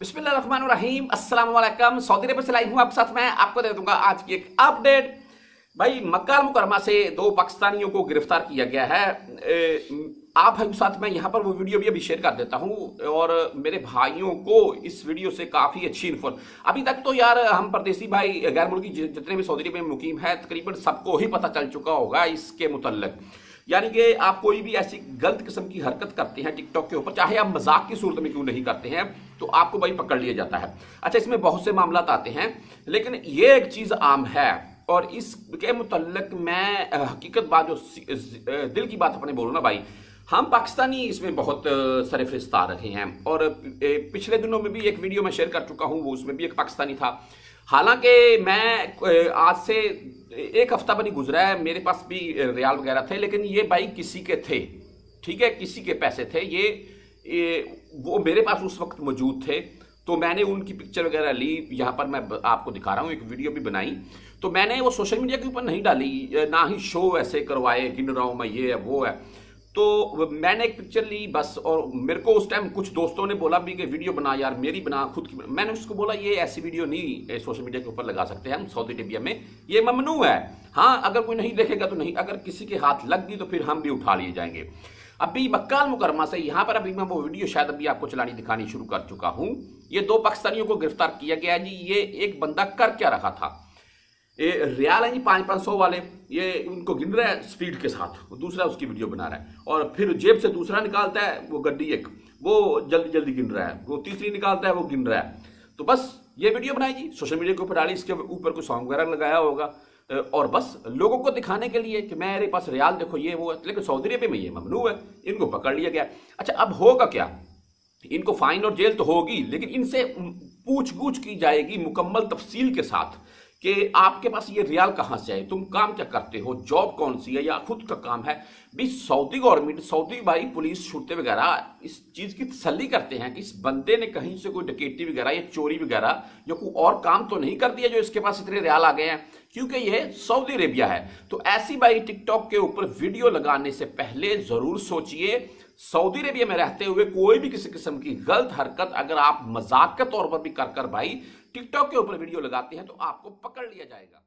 अस्सलाम वालेकुम सऊदी अरब से लाइव हूँ आपके साथ मैं आपको दे दूँगा आज की एक अपडेट। भाई, मक्का मुकरमा से दो पाकिस्तानियों को गिरफ़्तार किया गया है। आप भाई साथ मैं, यहाँ पर वो वीडियो भी अभी शेयर कर देता हूँ और मेरे भाइयों को इस वीडियो से काफ़ी अच्छी इन्फॉर्म अभी तक तो यार हम परदेसी भाई, गैर मुल्की, जितने भी सऊदी अरब में मुकीम है, तकरीबन सबको ही पता चल चुका होगा इसके मुतलक यानी कि आप कोई भी ऐसी गलत किस्म की हरकत करते हैं टिकटॉक के ऊपर, चाहे आप मज़ाक की सूरत में क्यों नहीं करते हैं तो आपको भाई पकड़ लिया जाता है। अच्छा इसमें बहुत से मामला आते हैं, लेकिन ये एक चीज़ आम है, और इसके मुतलक मैं हकीकत बात जो दिल की बात अपने बोलू ना भाई, हम पाकिस्तानी इसमें बहुत सरे फरिस्ता रहे हैं, और पिछले दिनों में भी एक वीडियो में शेयर कर चुका हूँ, वो उसमें भी एक पाकिस्तानी था। हालाँकि मैं आज से एक हफ़्ता बनी गुजरा है मेरे पास भी रियाल वगैरह थे लेकिन ये बाइक किसी के थे ठीक है किसी के पैसे थे ये, ये वो मेरे पास उस वक्त मौजूद थे तो मैंने उनकी पिक्चर वगैरह ली यहाँ पर मैं आपको दिखा रहा हूँ एक वीडियो भी बनाई तो मैंने वो सोशल मीडिया के ऊपर नहीं डाली ना ही शो ऐसे करवाए गिन रहा हूँ मैं ये है वो है तो मैंने एक पिक्चर ली, बस, और मेरे को उस टाइम कुछ दोस्तों ने बोला भी कि वीडियो बना यार, मेरी बना, खुद की मैंने उसको बोला, ये ऐसी वीडियो नहीं सोशल मीडिया के ऊपर लगा सकते हैं हम सऊदी अरेबिया में। ये ममनू है। हाँ अगर कोई नहीं देखेगा तो नहीं, अगर किसी के हाथ लग गई तो फिर हम भी उठा लिए जाएँगे। अभी मक्काल मुकरमा से यहाँ पर अभी मैं वो वीडियो शायद अभी आपको चलानी, दिखानी शुरू कर चुका हूँ। ये दो पाकिस्तानियों को गिरफ़्तार किया गया जी। ये एक बंदा कर क्या रखा था? ये रियाल है जी पाँच पाँच सौ वाले, ये उनको गिन रहा है स्पीड के साथ दूसरा उसकी वीडियो बना रहा है। और फिर जेब से दूसरा निकालता है, वो गड्डी एक, वो जल्दी जल्दी गिन रहा है, वो तीसरी निकालता है, वो गिन रहा है। तो बस ये वीडियो बनाई जी, सोशल मीडिया के ऊपर डाली, इसके ऊपर कोई सॉन्ग वगैरह लगाया होगा। और बस लोगों को दिखाने के लिए कि मेरे पास रियाल देखो, ये वो है, लेकिन सऊदी अरेबिया में ये ममनू है, इनको पकड़ लिया गया। अच्छा अब होगा क्या? इनको फाइन और जेल तो होगी, लेकिन इनसे पूछ गूछ की जाएगी मुकम्मल तफसील के साथ। कि आपके पास ये रियाल कहाँ से आए? तुम काम क्या करते हो? जॉब कौन सी है या खुद का काम है? भी सऊदी गवर्नमेंट, सऊदी भाई पुलिस छूटते वगैरह इस चीज़ की तसली करते हैं कि इस बंदे ने कहीं से कोई डकेटी वगैरह या चोरी वगैरह या कोई और काम तो नहीं कर दिया जो इसके पास इतने रियाल आ गए हैं? क्योंकि यह सऊदी अरेबिया है। तो ऐसी भाई टिकटॉक के ऊपर वीडियो लगाने से पहले ज़रूर सोचिए, सऊदी अरेबिया में रहते हुए कोई भी किसी किस्म की गलत हरकत अगर आप मज़ाक के तौर पर भी कर कर भाई टिकटॉक के ऊपर वीडियो लगाते हैं तो आपको पकड़ लिया जाएगा।